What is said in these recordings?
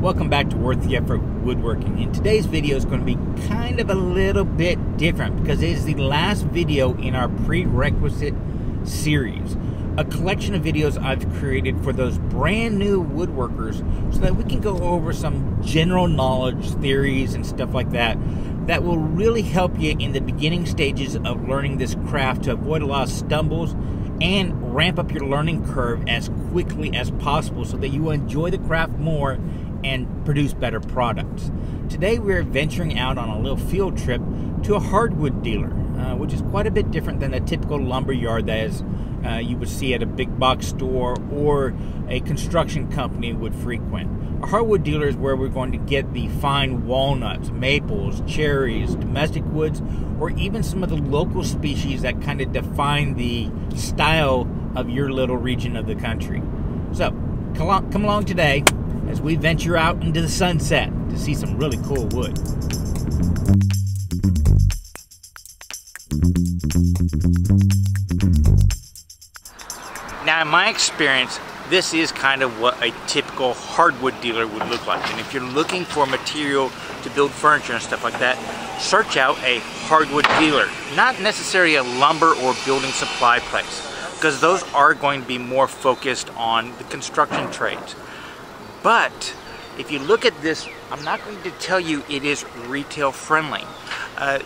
Welcome back to Worth the Effort Woodworking. In today's video is going to be kind of a little bit different because it is the last video in our prerequisite series. A collection of videos I've created for those brand new woodworkers so that we can go over some general knowledge, theories, and stuff like that that will really help you in the beginning stages of learning this craft to avoid a lot of stumbles and ramp up your learning curve as quickly as possible so that you enjoy the craft more and produce better products. Today we're venturing out on a little field trip to a hardwood dealer, uh, which is quite a bit different than a typical lumber yard that is, uh, you would see at a big box store or a construction company would frequent. A hardwood dealer is where we're going to get the fine walnuts, maples, cherries, domestic woods, or even some of the local species that kind of define the style of your little region of the country. So, come along today as we venture out into the sunset to see some really cool wood. Now, in my experience, this is kind of what a typical hardwood dealer would look like. And if you're looking for material to build furniture and stuff like that, search out a hardwood dealer. Not necessarily a lumber or building supply place, because those are going to be more focused on the construction trades. But if you look at this, I'm not going to tell you it is retail friendly. Uh,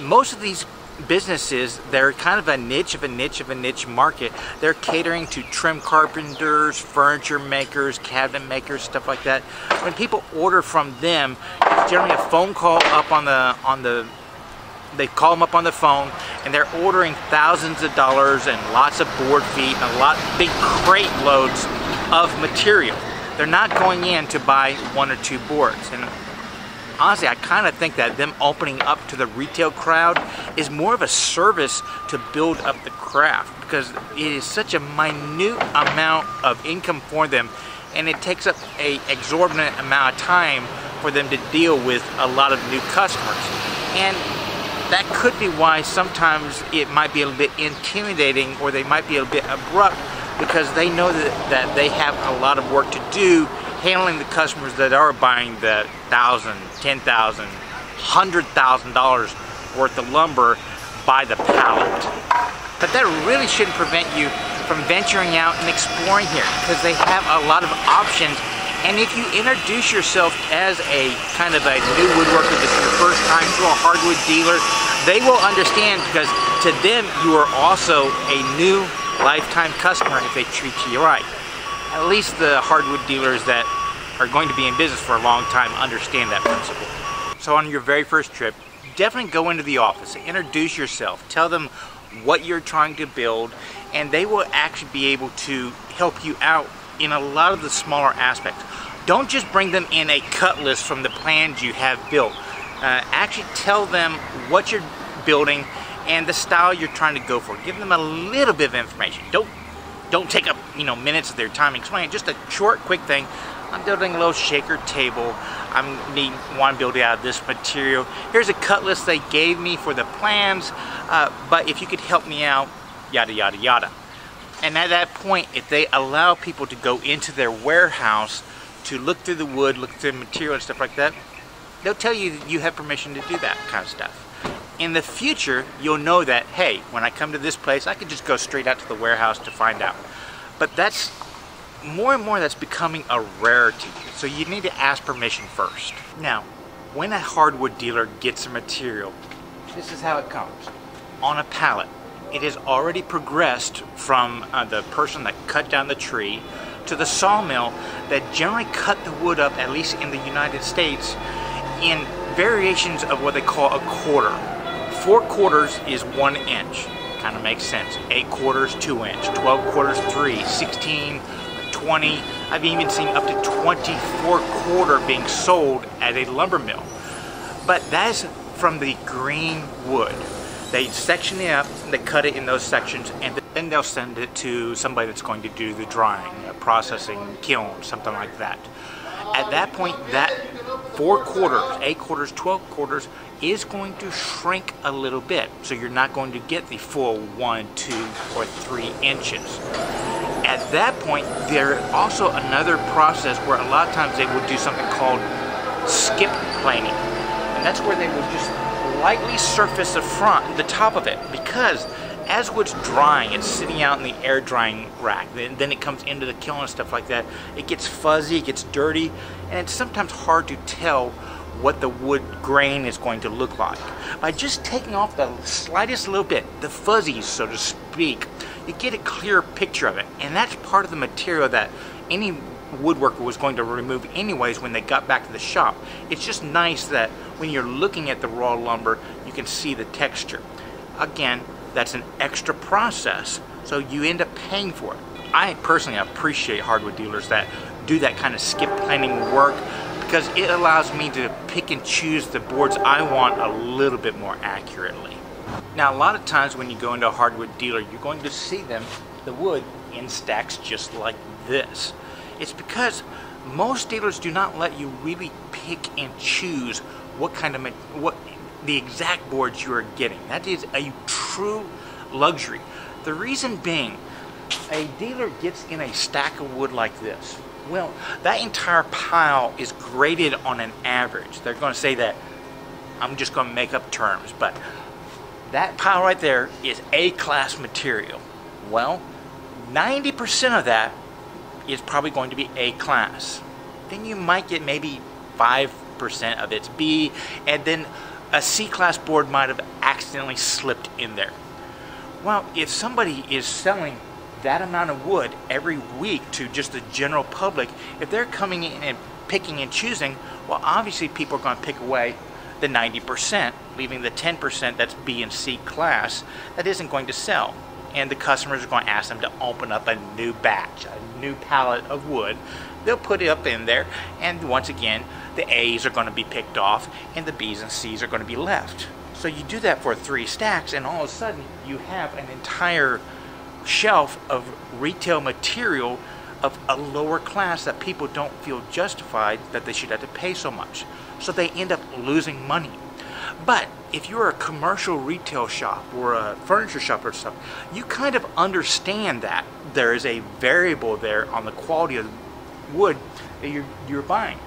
most of these businesses, they're kind of a niche of a niche of a niche market. They're catering to trim carpenters, furniture makers, cabinet makers, stuff like that. When people order from them, it's generally a phone call up on the on the they call them up on the phone and they're ordering thousands of dollars and lots of board feet and a lot big crate loads of material. They're not going in to buy one or two boards. And honestly, I kind of think that them opening up to the retail crowd is more of a service to build up the craft because it is such a minute amount of income for them and it takes up a exorbitant amount of time for them to deal with a lot of new customers. And that could be why sometimes it might be a little bit intimidating or they might be a little bit abrupt because they know that, that they have a lot of work to do handling the customers that are buying the thousand, ten thousand, hundred thousand dollars worth of lumber by the pallet. But that really shouldn't prevent you from venturing out and exploring here because they have a lot of options and if you introduce yourself as a kind of a new woodworker this is your first time to a hardwood dealer, they will understand because to them you are also a new lifetime customer if they treat you right at least the hardwood dealers that are going to be in business for a long time understand that principle. So on your very first trip, definitely go into the office, introduce yourself, tell them what you're trying to build, and they will actually be able to help you out in a lot of the smaller aspects. Don't just bring them in a cut list from the plans you have built. Uh, actually tell them what you're building and the style you're trying to go for. Give them a little bit of information. Don't don't take up you know minutes of their time explaining. Just a short, quick thing. I'm building a little shaker table. I'm need want to out of this material. Here's a cut list they gave me for the plans. Uh, but if you could help me out, yada yada yada. And at that point, if they allow people to go into their warehouse to look through the wood, look through the material and stuff like that, they'll tell you that you have permission to do that kind of stuff in the future, you'll know that, hey, when I come to this place, I can just go straight out to the warehouse to find out. But that's, more and more that's becoming a rarity. So you need to ask permission first. Now, when a hardwood dealer gets a material, this is how it comes. On a pallet. It has already progressed from uh, the person that cut down the tree to the sawmill that generally cut the wood up, at least in the United States, in variations of what they call a quarter. Four quarters is one inch. Kind of makes sense. Eight quarters, two inch. 12 quarters, three. 16, 20. I've even seen up to 24 quarter being sold at a lumber mill. But that's from the green wood. They section it up, they cut it in those sections, and then they'll send it to somebody that's going to do the drying, processing, kiln, something like that. At that point, that four quarters, eight quarters, 12 quarters is going to shrink a little bit. So you're not going to get the full one, two, or three inches. At that point, there also another process where a lot of times they would do something called skip planing. And that's where they would just lightly surface the front, the top of it, because as wood's drying, it's sitting out in the air drying rack. Then, then it comes into the kiln and stuff like that. It gets fuzzy, it gets dirty, and it's sometimes hard to tell what the wood grain is going to look like. By just taking off the slightest little bit, the fuzzies, so to speak, you get a clear picture of it. And that's part of the material that any woodworker was going to remove anyways when they got back to the shop. It's just nice that when you're looking at the raw lumber, you can see the texture. Again, that's an extra process, so you end up paying for it. I personally appreciate hardwood dealers that do that kind of skip planing work because it allows me to pick and choose the boards I want a little bit more accurately. Now a lot of times when you go into a hardwood dealer, you're going to see them, the wood, in stacks just like this. It's because most dealers do not let you really pick and choose what kind of what the exact boards you are getting. That is a true luxury. The reason being, a dealer gets in a stack of wood like this. Well, that entire pile is graded on an average. They're going to say that, I'm just going to make up terms, but that pile right there is A-class material. Well, 90% of that is probably going to be A-class. Then you might get maybe 5% of it's B, and then a C-class board might have accidentally slipped in there. Well, if somebody is selling that amount of wood every week to just the general public, if they're coming in and picking and choosing, well, obviously people are going to pick away the 90%, leaving the 10% that's B and C class that isn't going to sell. And the customers are going to ask them to open up a new batch, a new pallet of wood. They'll put it up in there, and once again, the A's are going to be picked off, and the B's and C's are going to be left. So you do that for three stacks, and all of a sudden, you have an entire shelf of retail material of a lower class that people don't feel justified that they should have to pay so much. So they end up losing money. But if you're a commercial retail shop or a furniture shop or something, you kind of understand that there is a variable there on the quality of wood that you're, you're buying.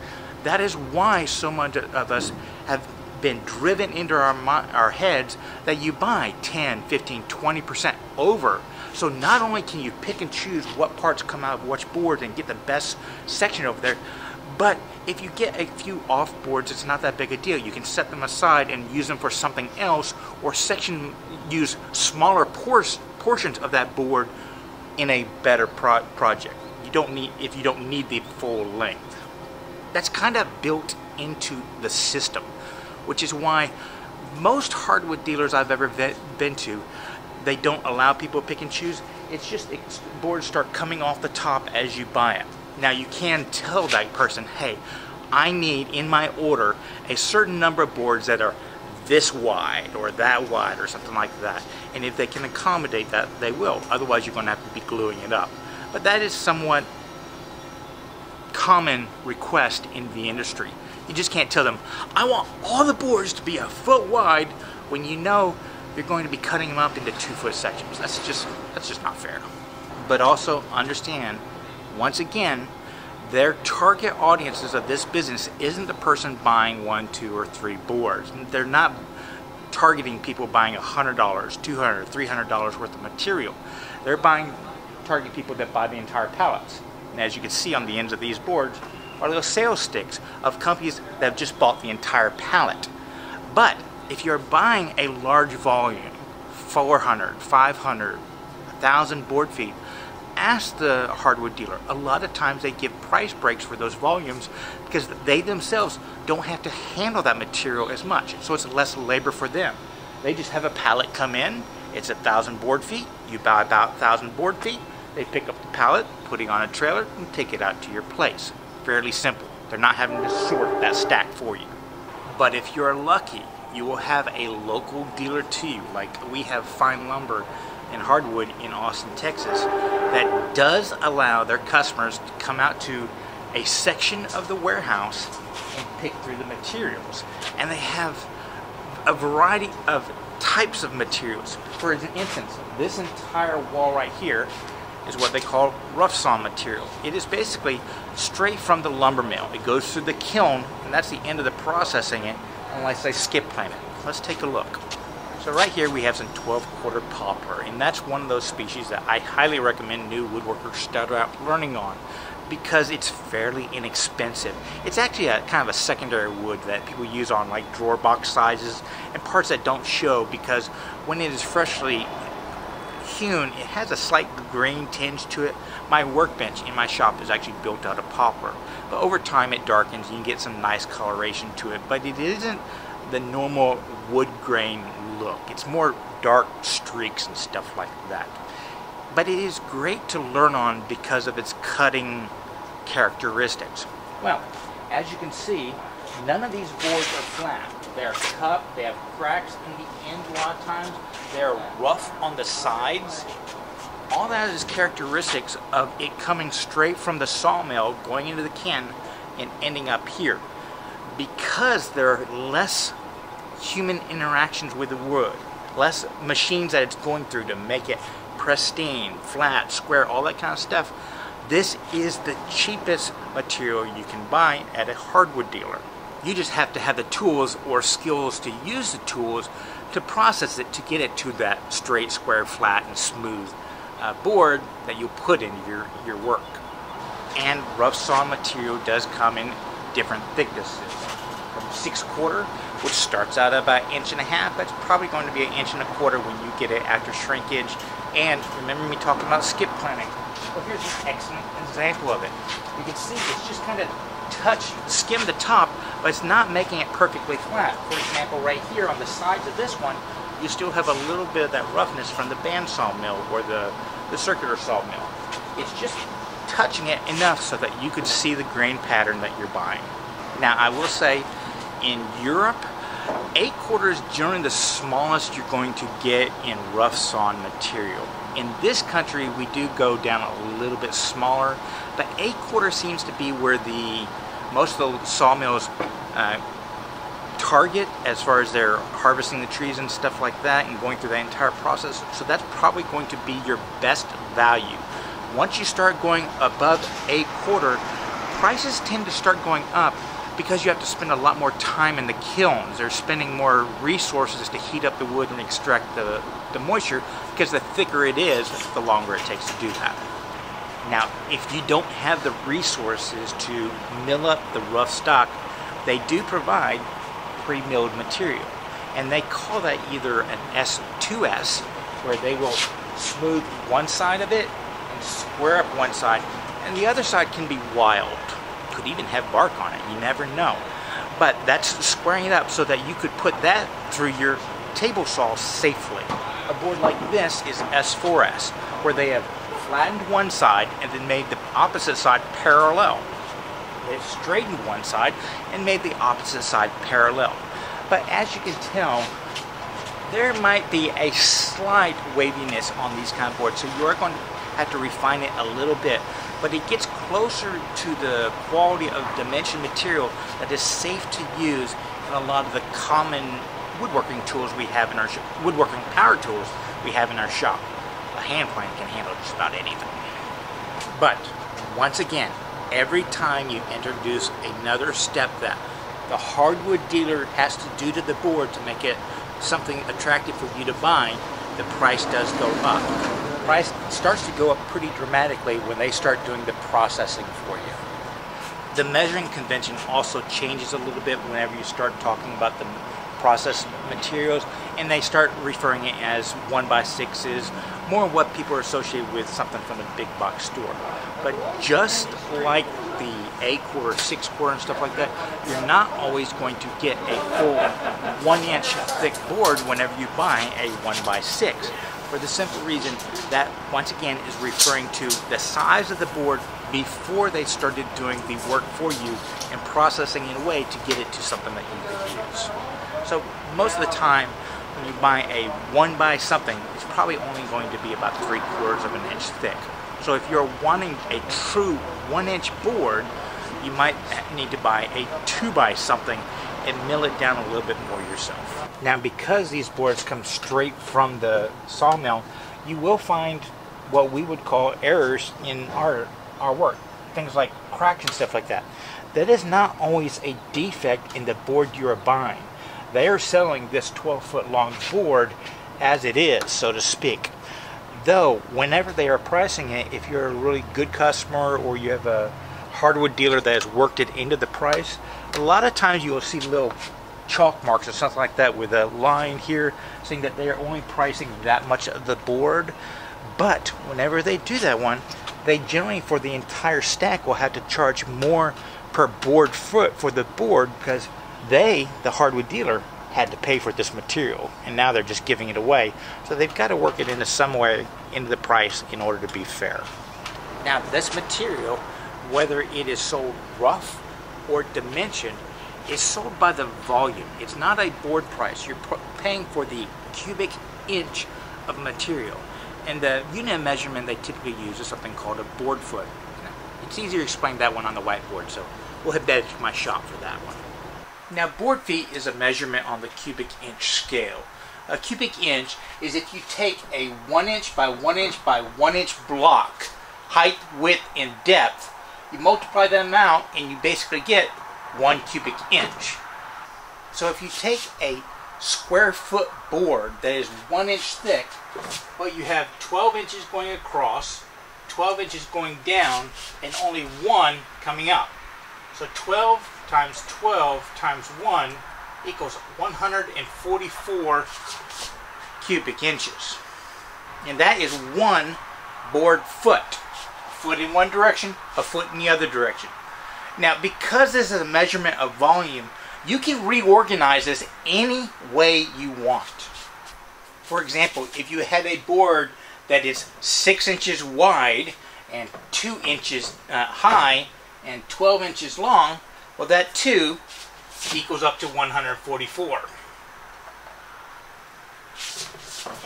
That is why so much of us have been driven into our, our heads that you buy 10, 15, 20% over. So not only can you pick and choose what parts come out of which board and get the best section over there, but if you get a few off boards, it's not that big a deal. You can set them aside and use them for something else, or section use smaller por portions of that board in a better pro project. You don't need if you don't need the full length that's kind of built into the system, which is why most hardwood dealers I've ever been to, they don't allow people pick and choose. It's just it's, boards start coming off the top as you buy it. Now you can tell that person, hey, I need in my order a certain number of boards that are this wide or that wide or something like that. And if they can accommodate that, they will. Otherwise, you're going to have to be gluing it up. But that is somewhat common request in the industry. You just can't tell them, I want all the boards to be a foot wide when you know you're going to be cutting them up into two foot sections. That's just, that's just not fair. But also understand, once again, their target audiences of this business isn't the person buying one, two, or three boards. They're not targeting people buying $100, $200, $300 worth of material. They're buying, targeting people that buy the entire pallets. And as you can see on the ends of these boards are little sales sticks of companies that have just bought the entire pallet. But if you're buying a large volume, 400, 500, 1,000 board feet, ask the hardwood dealer. A lot of times they give price breaks for those volumes because they themselves don't have to handle that material as much. So it's less labor for them. They just have a pallet come in, it's a thousand board feet, you buy about a thousand board feet, they pick up the pallet, putting on a trailer, and take it out to your place. Fairly simple. They're not having to sort that stack for you. But if you're lucky, you will have a local dealer to you, like we have Fine Lumber and Hardwood in Austin, Texas, that does allow their customers to come out to a section of the warehouse and pick through the materials. And they have a variety of types of materials. For instance, this entire wall right here is what they call rough sawn material. It is basically straight from the lumber mill. It goes through the kiln, and that's the end of the processing it, unless they skip plane it. Let's take a look. So right here we have some 12 quarter poplar, and that's one of those species that I highly recommend new woodworkers start out learning on because it's fairly inexpensive. It's actually a kind of a secondary wood that people use on like drawer box sizes and parts that don't show because when it is freshly hewn, it has a slight green tinge to it. My workbench in my shop is actually built out of poplar, but over time it darkens. And you get some nice coloration to it, but it isn't the normal wood grain look. It's more dark streaks and stuff like that. But it is great to learn on because of its cutting characteristics. Well, as you can see, none of these boards are flat. They're cupped, they have cracks in the end a lot of times, they're rough on the sides. All that is characteristics of it coming straight from the sawmill, going into the can, and ending up here. Because there are less human interactions with the wood, less machines that it's going through to make it pristine, flat, square, all that kind of stuff. This is the cheapest material you can buy at a hardwood dealer. You just have to have the tools or skills to use the tools to process it to get it to that straight, square, flat, and smooth uh, board that you put in your, your work. And rough sawn material does come in different thicknesses. From six quarter, which starts out about inch and a half, that's probably going to be an inch and a quarter when you get it after shrinkage. And remember me talking about skip planing. Well, here's an excellent example of it. You can see it's just kind of touch, skim the top, but it's not making it perfectly flat. For example, right here on the sides of this one, you still have a little bit of that roughness from the bandsaw mill or the, the circular saw mill. It's just touching it enough so that you could see the grain pattern that you're buying. Now, I will say, in Europe, 8 quarters is generally the smallest you're going to get in rough sawn material. In this country, we do go down a little bit smaller, but 8 quarter seems to be where the most of the sawmills uh, target as far as they're harvesting the trees and stuff like that and going through that entire process. So that's probably going to be your best value. Once you start going above a quarter, prices tend to start going up because you have to spend a lot more time in the kilns. They're spending more resources to heat up the wood and extract the, the moisture because the thicker it is, the longer it takes to do that. Now, if you don't have the resources to mill up the rough stock, they do provide pre-milled material. And they call that either an S2S, where they will smooth one side of it square up one side, and the other side can be wild could even have bark on it. You never know. But that's squaring it up so that you could put that through your table saw safely. A board like this is S4S, where they have flattened one side and then made the opposite side parallel. They've straightened one side and made the opposite side parallel. But as you can tell, there might be a slight waviness on these kind of boards, so you are going to have to refine it a little bit but it gets closer to the quality of dimension material that is safe to use in a lot of the common woodworking tools we have in our woodworking power tools we have in our shop. A hand plane can handle just about anything. But once again, every time you introduce another step that the hardwood dealer has to do to the board to make it something attractive for you to buy, the price does go up price starts to go up pretty dramatically when they start doing the processing for you. The measuring convention also changes a little bit whenever you start talking about the processed materials and they start referring it as one by sixes, more what people are associated with something from a big box store. But just like the eight quarter, six quarter, and stuff like that, you're not always going to get a full one inch thick board whenever you buy a one by six for the simple reason that, once again, is referring to the size of the board before they started doing the work for you and processing in a way to get it to something that you could use. So most of the time, when you buy a one by something, it's probably only going to be about three quarters of an inch thick. So if you're wanting a true one inch board, you might need to buy a two by something and mill it down a little bit more yourself. Now because these boards come straight from the sawmill, you will find what we would call errors in our our work, things like cracks and stuff like that. That is not always a defect in the board you are buying. They are selling this 12 foot long board as it is, so to speak. Though, whenever they are pricing it, if you're a really good customer or you have a hardwood dealer that has worked it into the price, a lot of times you will see little chalk marks or something like that with a line here saying that they are only pricing that much of the board. But whenever they do that one, they generally for the entire stack will have to charge more per board foot for the board because they, the hardwood dealer, had to pay for this material and now they're just giving it away. So they've got to work it into some way into the price in order to be fair. Now this material, whether it is sold rough or dimension is sold by the volume. It's not a board price. You're paying for the cubic inch of material. And the unit of measurement they typically use is something called a board foot. It's easier to explain that one on the whiteboard, so we'll head back to my shop for that one. Now, board feet is a measurement on the cubic inch scale. A cubic inch is if you take a 1 inch by 1 inch by 1 inch block, height, width, and depth, you multiply that amount and you basically get 1 cubic inch. So if you take a square foot board that is 1 inch thick, but you have 12 inches going across, 12 inches going down, and only 1 coming up. So 12 times 12 times 1 equals 144 cubic inches. And that is one board foot. Foot in one direction, a foot in the other direction. Now, because this is a measurement of volume, you can reorganize this any way you want. For example, if you had a board that is 6 inches wide and 2 inches uh, high and 12 inches long, well, that 2 equals up to 144.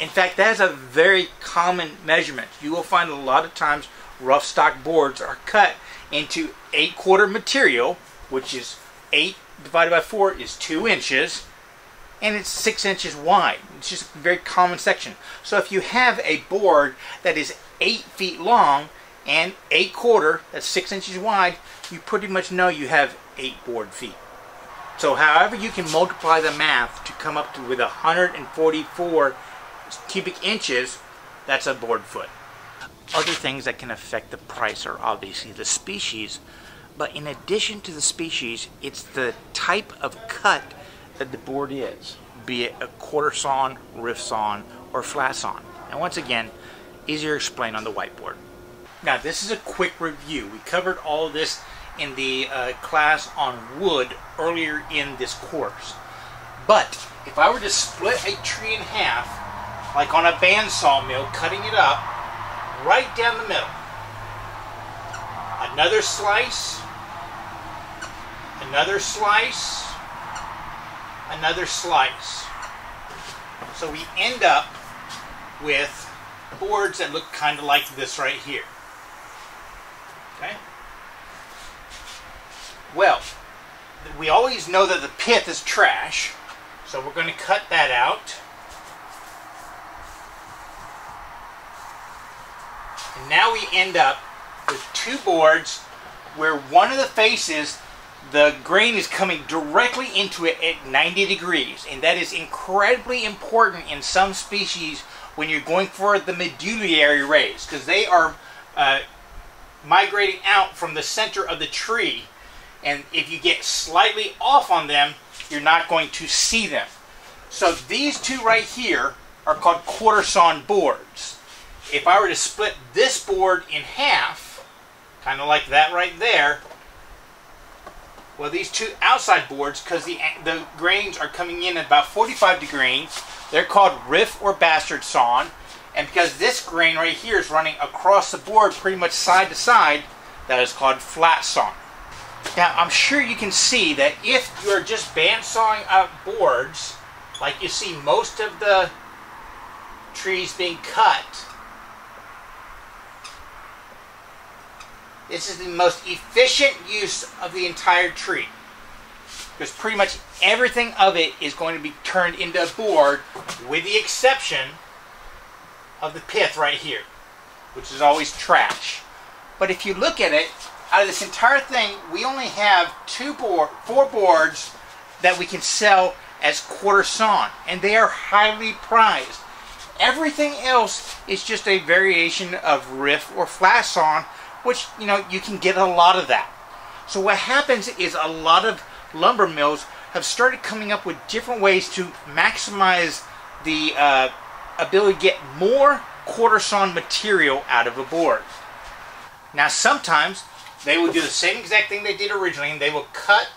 In fact, that is a very common measurement. You will find a lot of times rough stock boards are cut into 8 quarter material, which is 8 divided by 4 is 2 inches, and it's 6 inches wide. It's just a very common section. So if you have a board that is 8 feet long and 8 quarter, that's 6 inches wide, you pretty much know you have 8 board feet. So however you can multiply the math to come up to with 144 cubic inches, that's a board foot. Other things that can affect the price are obviously the species, but in addition to the species, it's the type of cut that the board is, be it a quarter sawn, rift sawn, or flat sawn. And once again, easier to explain on the whiteboard. Now this is a quick review. We covered all this in the uh, class on wood earlier in this course. But if I were to split a tree in half, like on a bandsaw mill, cutting it up right down the middle, another slice, another slice, another slice. So we end up with boards that look kind of like this right here. Okay? Well, we always know that the pith is trash, so we're going to cut that out. And now we end up with two boards where one of the faces, the grain is coming directly into it at 90 degrees. And that is incredibly important in some species when you're going for the medullary rays because they are uh, migrating out from the center of the tree and if you get slightly off on them, you're not going to see them. So these two right here are called quarter sawn boards. If I were to split this board in half, kind of like that right there, well, these two outside boards, because the, the grains are coming in at about 45 degrees, they're called rift or bastard sawn. And because this grain right here is running across the board pretty much side to side, that is called flat sawn. Now, I'm sure you can see that if you're just bandsawing out boards, like you see most of the trees being cut, this is the most efficient use of the entire tree. Because pretty much everything of it is going to be turned into a board, with the exception of the pith right here. which is always trash. But if you look at it, out of this entire thing, we only have two board, four boards that we can sell as quarter sawn, and they are highly prized. Everything else is just a variation of rift or flat sawn, which you know you can get a lot of that. So what happens is a lot of lumber mills have started coming up with different ways to maximize the uh, ability to get more quarter sawn material out of a board. Now sometimes they will do the same exact thing they did originally and they will cut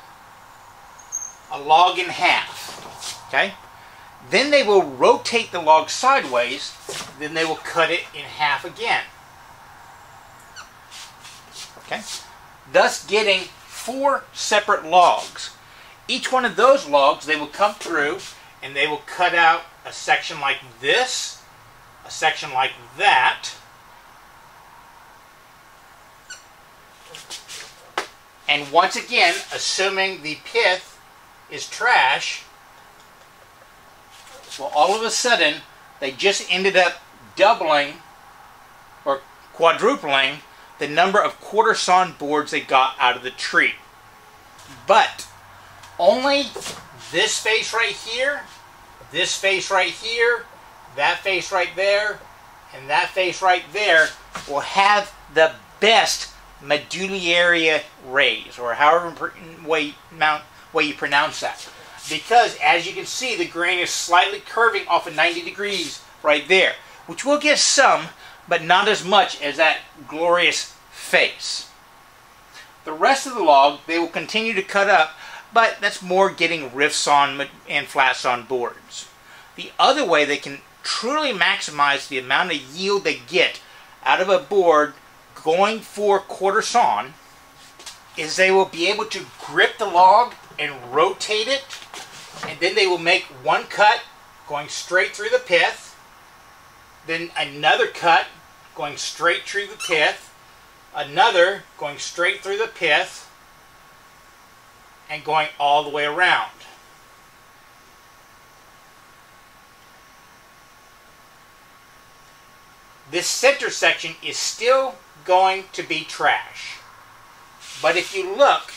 a log in half. Okay? Then they will rotate the log sideways, then they will cut it in half again. Okay? Thus getting four separate logs. Each one of those logs, they will come through and they will cut out a section like this, a section like that, and once again, assuming the pith is trash, well, all of a sudden, they just ended up doubling or quadrupling the number of quarter sawn boards they got out of the tree. But only this face right here, this face right here, that face right there, and that face right there will have the best medullary rays, or however way, mount, way you pronounce that because as you can see the grain is slightly curving off of 90 degrees right there which will get some but not as much as that glorious face. The rest of the log they will continue to cut up but that's more getting rift sawn and flat sawn boards. The other way they can truly maximize the amount of yield they get out of a board going for quarter sawn is they will be able to grip the log and rotate it and then they will make one cut going straight through the pith, then another cut going straight through the pith, another going straight through the pith, and going all the way around. This center section is still going to be trash. But if you look,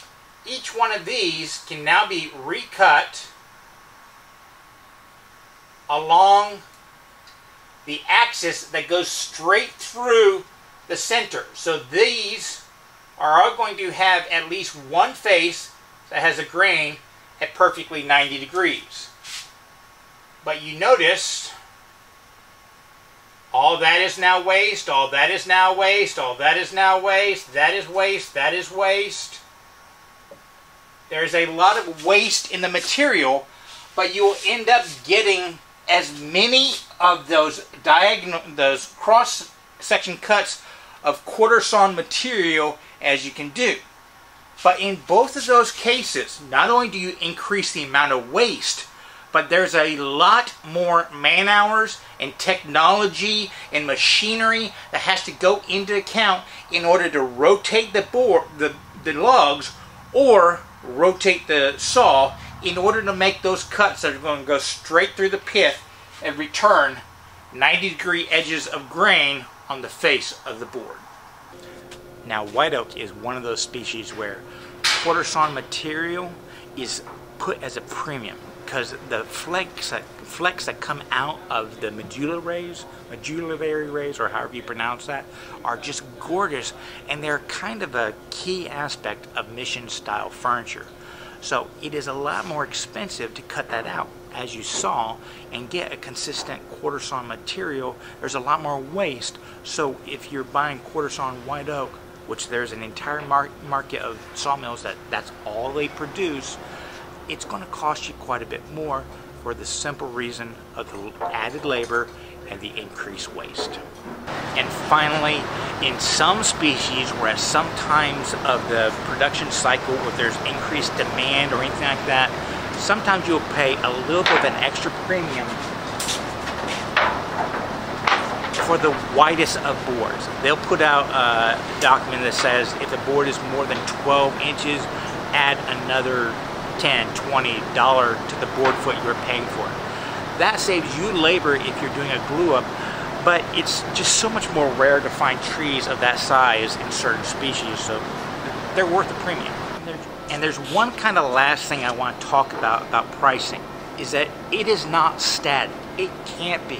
each one of these can now be recut along the axis that goes straight through the center. So these are all going to have at least one face that has a grain at perfectly 90 degrees. But you notice all that is now waste, all that is now waste, all that is now waste, that is waste, that is waste. There's a lot of waste in the material, but you will end up getting as many of those diagonal, those cross section cuts of quarter sawn material as you can do. But in both of those cases, not only do you increase the amount of waste, but there's a lot more man hours and technology and machinery that has to go into account in order to rotate the board, the, the logs, or rotate the saw in order to make those cuts that are going to go straight through the pith and return 90 degree edges of grain on the face of the board. Now white oak is one of those species where quarter sawn material is put as a premium because the flecks that, flecks that come out of the medulla rays, medullary rays, or however you pronounce that, are just gorgeous and they're kind of a key aspect of mission style furniture. So it is a lot more expensive to cut that out, as you saw, and get a consistent quarter sawn material. There's a lot more waste. So if you're buying quarter sawn white oak, which there's an entire mar market of sawmills that that's all they produce, it's going to cost you quite a bit more for the simple reason of the added labor and the increased waste. And finally, in some species, where sometimes of the production cycle, if there's increased demand or anything like that, sometimes you'll pay a little bit of an extra premium for the widest of boards. They'll put out a document that says if the board is more than 12 inches, add another 10, 20 dollar to the board foot you're paying for. That saves you labor if you're doing a glue up, but it's just so much more rare to find trees of that size in certain species, so they're worth the premium. And there's one kind of last thing I want to talk about about pricing is that it is not static. It can't be.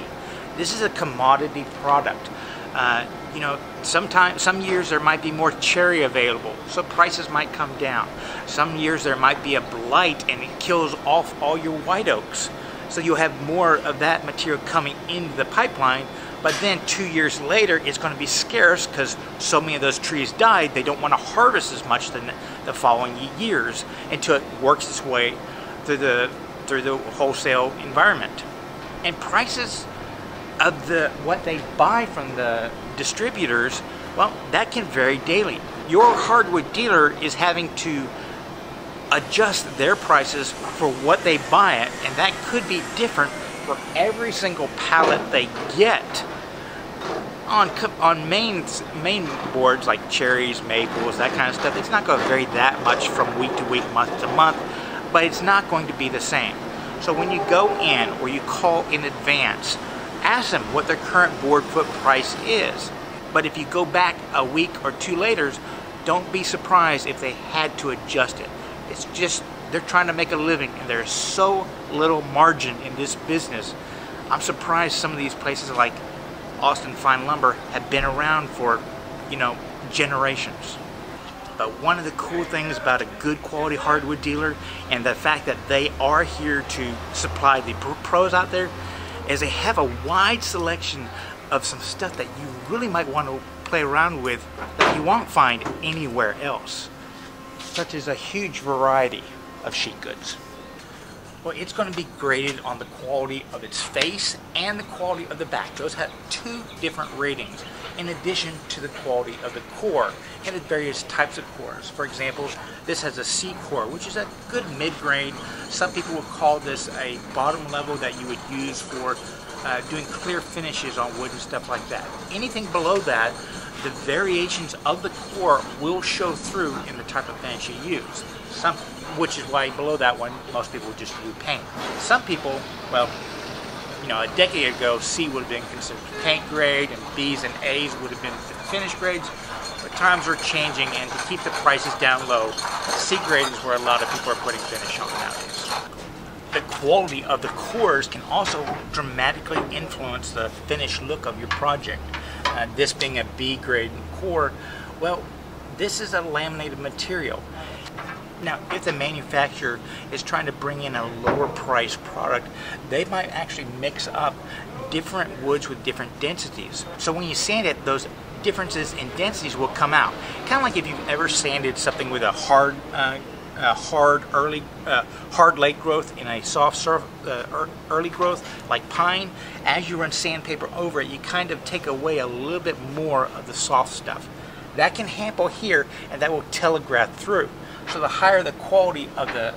This is a commodity product. Uh, you know, sometimes some years there might be more cherry available, so prices might come down. Some years there might be a blight and it kills off all your white oaks. So you'll have more of that material coming into the pipeline, but then two years later it's going to be scarce because so many of those trees died, they don't want to harvest as much than the following years until it works its way through the through the wholesale environment. And prices of the what they buy from the distributors, well, that can vary daily. Your hardwood dealer is having to adjust their prices for what they buy it, and that could be different for every single pallet they get. On on main main boards like cherries, maples, that kind of stuff, it's not going to vary that much from week to week, month to month, but it's not going to be the same. So when you go in or you call in advance, ask them what their current board foot price is. But if you go back a week or two later, don't be surprised if they had to adjust it. It's just they're trying to make a living and there's so little margin in this business. I'm surprised some of these places like Austin Fine Lumber have been around for, you know, generations. But one of the cool things about a good quality hardwood dealer and the fact that they are here to supply the pros out there is they have a wide selection of some stuff that you really might want to play around with that you won't find anywhere else, such as a huge variety of sheet goods. Well, it's going to be graded on the quality of its face and the quality of the back. Those have two different ratings in addition to the quality of the core and the various types of cores. For example, this has a C core, which is a good mid-grade. Some people would call this a bottom level that you would use for uh, doing clear finishes on wood and stuff like that. Anything below that, the variations of the core will show through in the type of finish you use. Some, which is why below that one, most people just do paint. Some people, well, you know, a decade ago, C would have been considered paint grade, and B's and A's would have been finish grades. But times are changing, and to keep the prices down low, C grade is where a lot of people are putting finish on nowadays. The quality of the cores can also dramatically influence the finished look of your project. Uh, this being a B grade core, well, this is a laminated material. Now, if the manufacturer is trying to bring in a lower price product, they might actually mix up different woods with different densities. So when you sand it, those differences in densities will come out. Kind of like if you've ever sanded something with a hard, uh, uh, hard early, uh, hard late growth in a soft surf, uh, early growth like pine. As you run sandpaper over it, you kind of take away a little bit more of the soft stuff. That can hamper here, and that will telegraph through. So the higher the quality of the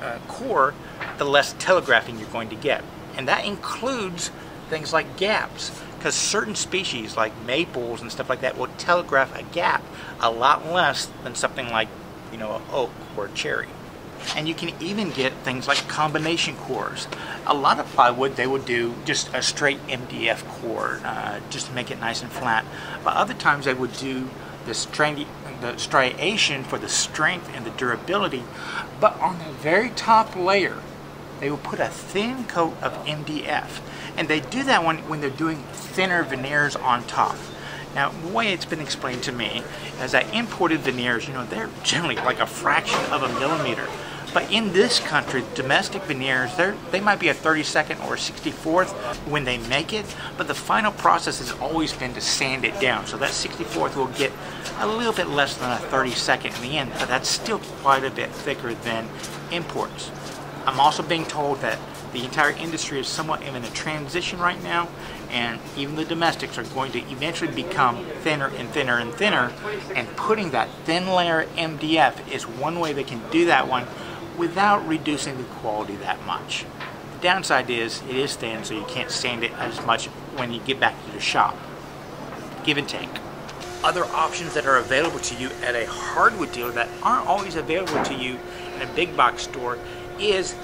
uh, core, the less telegraphing you're going to get. And that includes things like gaps, because certain species like maples and stuff like that will telegraph a gap a lot less than something like, you know, oak or cherry. And you can even get things like combination cores. A lot of plywood, they would do just a straight MDF core, uh, just to make it nice and flat. But other times they would do the, stri the striation for the strength and the durability, but on the very top layer, they will put a thin coat of MDF. And they do that when, when they're doing thinner veneers on top. Now, the way it's been explained to me is that imported veneers, you know, they're generally like a fraction of a millimeter. But in this country, domestic veneers, they might be a 32nd or a 64th when they make it, but the final process has always been to sand it down. So that 64th will get a little bit less than a 32nd in the end, but that's still quite a bit thicker than imports. I'm also being told that the entire industry is somewhat in a transition right now, and even the domestics are going to eventually become thinner and thinner and thinner, and putting that thin layer MDF is one way they can do that one without reducing the quality that much. The downside is it is thin, so you can't sand it as much when you get back to the shop. Give and take. Other options that are available to you at a hardwood dealer that aren't always available to you in a big box store is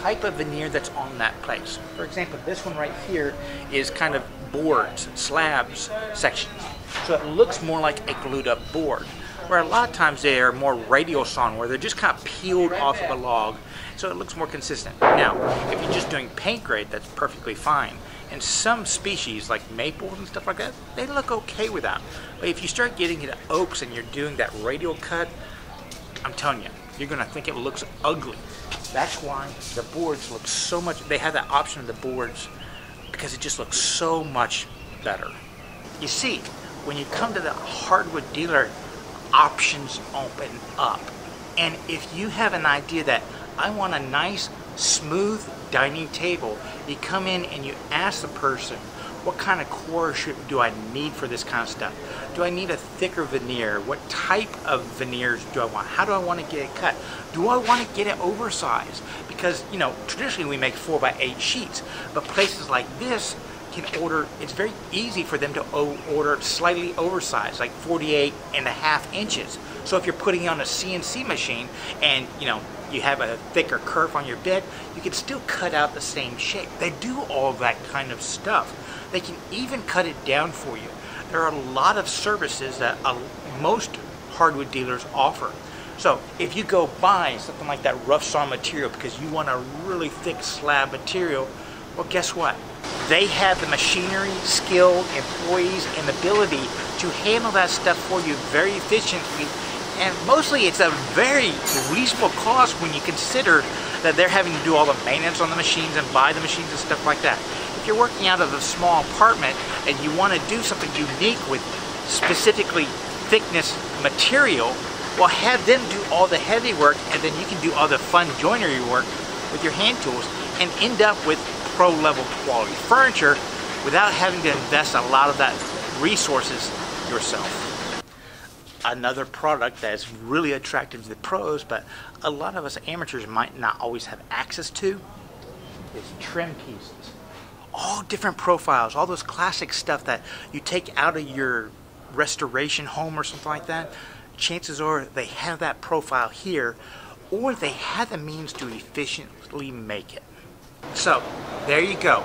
type of veneer that's on that place. For example, this one right here is kind of boards, slabs sections. So it looks more like a glued up board. Where a lot of times they are more radial sawn, where they're just kind of peeled off of a log, so it looks more consistent. Now, if you're just doing paint grade, that's perfectly fine. And some species, like maples and stuff like that, they look okay with that. But if you start getting into oaks and you're doing that radial cut, I'm telling you, you're gonna think it looks ugly. That's why the boards look so much, they have that option of the boards because it just looks so much better. You see, when you come to the hardwood dealer, options open up. And if you have an idea that I want a nice, smooth dining table, you come in and you ask the person, what kind of core should, do I need for this kind of stuff? Do I need a thicker veneer? What type of veneers do I want? How do I want to get it cut? Do I want to get it oversized? Because, you know, traditionally we make 4 by 8 sheets, but places like this can order, it's very easy for them to order slightly oversized, like 48 and a half inches. So if you're putting on a CNC machine and, you know, you have a thicker kerf on your bed, you can still cut out the same shape. They do all that kind of stuff. They can even cut it down for you. There are a lot of services that uh, most hardwood dealers offer. So if you go buy something like that rough saw material because you want a really thick slab material, well guess what? They have the machinery, skill, employees, and ability to handle that stuff for you very efficiently and mostly it's a very reasonable cost when you consider that they're having to do all the maintenance on the machines and buy the machines and stuff like that. You're working out of a small apartment and you want to do something unique with specifically thickness material, well have them do all the heavy work and then you can do all the fun joinery work with your hand tools and end up with pro level quality furniture without having to invest a lot of that resources yourself another product that's really attractive to the pros, but a lot of us amateurs might not always have access to, is trim pieces. All different profiles, all those classic stuff that you take out of your restoration home or something like that. Chances are they have that profile here, or they have the means to efficiently make it. So, there you go.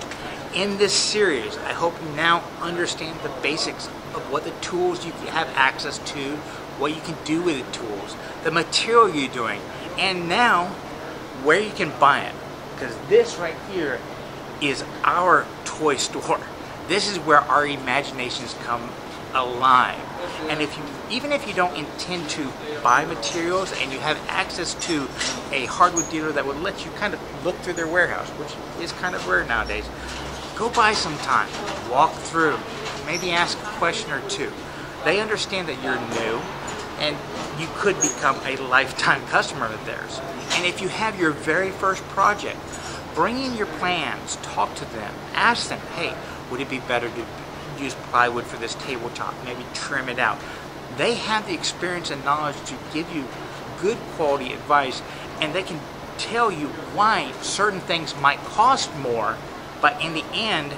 In this series, I hope you now understand the basics of what the tools you have access to, what you can do with the tools, the material you're doing, and now where you can buy it. Because this right here is our toy store. This is where our imaginations come alive. And if you, even if you don't intend to buy materials and you have access to a hardwood dealer that would let you kind of look through their warehouse, which is kind of rare nowadays, go by some time, walk through, maybe ask a question or two. They understand that you're new and you could become a lifetime customer of theirs. And if you have your very first project, bring in your plans, talk to them, ask them, hey, would it be better to use plywood for this tabletop, maybe trim it out. They have the experience and knowledge to give you good quality advice and they can tell you why certain things might cost more, but in the end,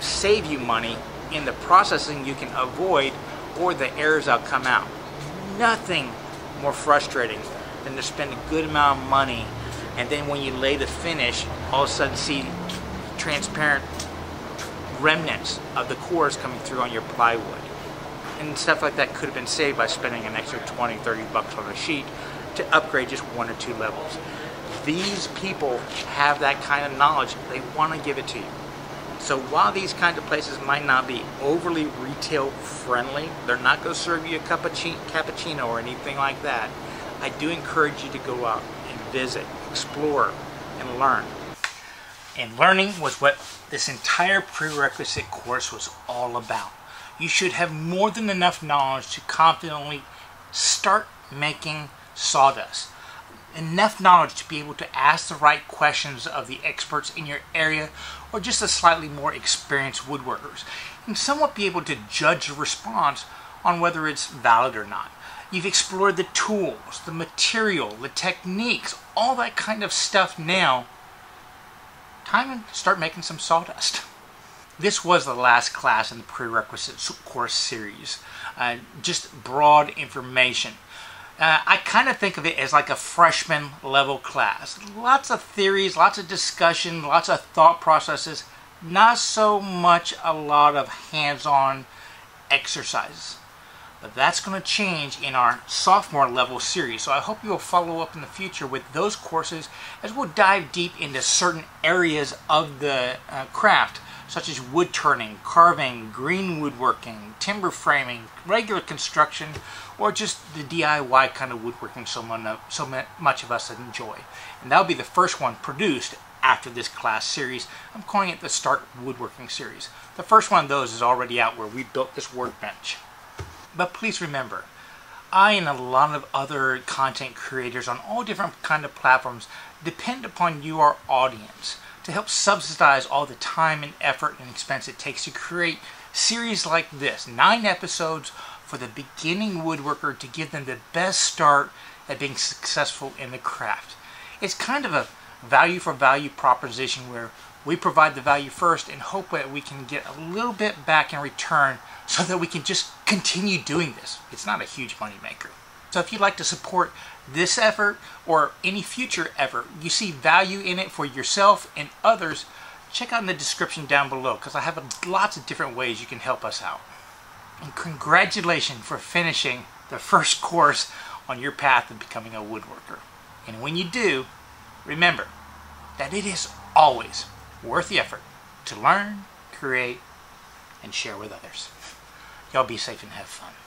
save you money in the processing you can avoid or the errors that come out. Nothing more frustrating than to spend a good amount of money and then when you lay the finish, all of a sudden see transparent remnants of the cores coming through on your plywood. And stuff like that could have been saved by spending an extra 20, 30 bucks on a sheet to upgrade just one or two levels. These people have that kind of knowledge. They want to give it to you. So while these kind of places might not be overly retail friendly, they're not going to serve you a cup of cappuccino or anything like that. I do encourage you to go out and visit, explore, and learn. And learning was what this entire prerequisite course was all about. You should have more than enough knowledge to confidently start making sawdust enough knowledge to be able to ask the right questions of the experts in your area or just the slightly more experienced woodworkers and somewhat be able to judge the response on whether it's valid or not. You've explored the tools, the material, the techniques, all that kind of stuff now. Time to start making some sawdust. This was the last class in the prerequisite course series. Uh, just broad information uh, I kind of think of it as like a freshman level class. Lots of theories, lots of discussion, lots of thought processes, not so much a lot of hands-on exercises. But that's going to change in our sophomore level series. So I hope you'll follow up in the future with those courses as we'll dive deep into certain areas of the uh, craft such as wood turning, carving, green woodworking, timber framing, regular construction, or just the DIY kind of woodworking so, so much of us enjoy. And that'll be the first one produced after this class series. I'm calling it the Start Woodworking series. The first one of those is already out where we built this workbench. But please remember, I and a lot of other content creators on all different kind of platforms depend upon you, our audience, to help subsidize all the time and effort and expense it takes to create series like this. Nine episodes for the beginning woodworker to give them the best start at being successful in the craft. It's kind of a value for value proposition where we provide the value first and hope that we can get a little bit back in return so that we can just continue doing this. It's not a huge money maker. So if you'd like to support this effort or any future effort, you see value in it for yourself and others, check out in the description down below because I have lots of different ways you can help us out. And congratulations for finishing the first course on your path of becoming a woodworker. And when you do, remember that it is always worth the effort to learn, create, and share with others. Y'all be safe and have fun.